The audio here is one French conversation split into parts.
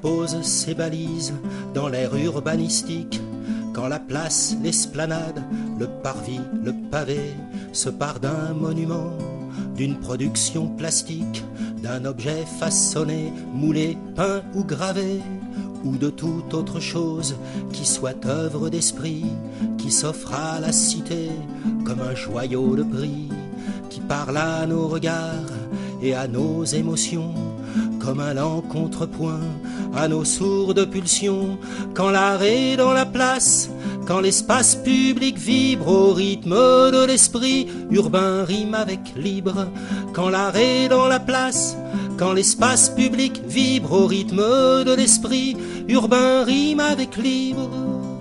pose ses balises dans l'air urbanistique, quand la place, l'esplanade, le parvis, le pavé se part d'un monument, d'une production plastique, d'un objet façonné, moulé, peint ou gravé, ou de toute autre chose qui soit œuvre d'esprit, qui s'offre à la cité comme un joyau de prix, qui parle à nos regards et à nos émotions comme un lent contrepoint à nos sourdes pulsions, quand l'arrêt dans la place, quand l'espace public vibre au rythme de l'esprit, urbain rime avec libre, quand l'arrêt dans la place, quand l'espace public vibre au rythme de l'esprit, urbain rime avec libre.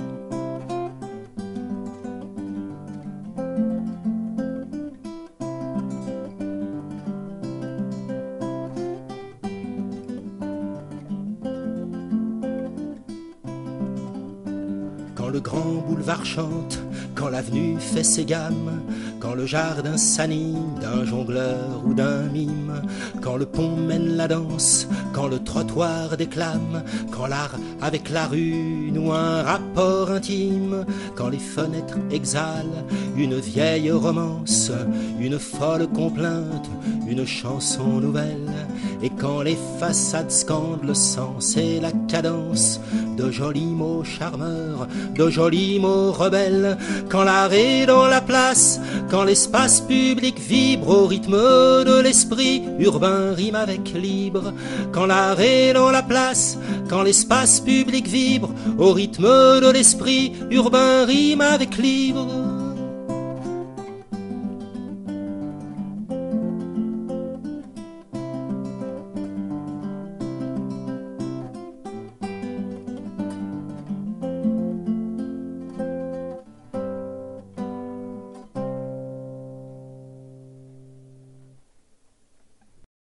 Quand le grand boulevard chante, quand l'avenue fait ses gammes, quand le jardin s'anime d'un jongleur ou d'un mime, quand le pont mène la danse, quand le trottoir déclame, quand l'art avec la rue noue un rapport intime, quand les fenêtres exhalent une vieille romance, une folle complainte, une chanson nouvelle, et quand les façades scandent le sens et la cadence de jolis mots charmeurs, de jolis mots rebelles, quand l'arrêt dans la place, quand l'espace public vibre au rythme de l'esprit, urbain rime avec libre, quand l'arrêt dans la place, quand l'espace public vibre au rythme de l'esprit, urbain rime avec libre.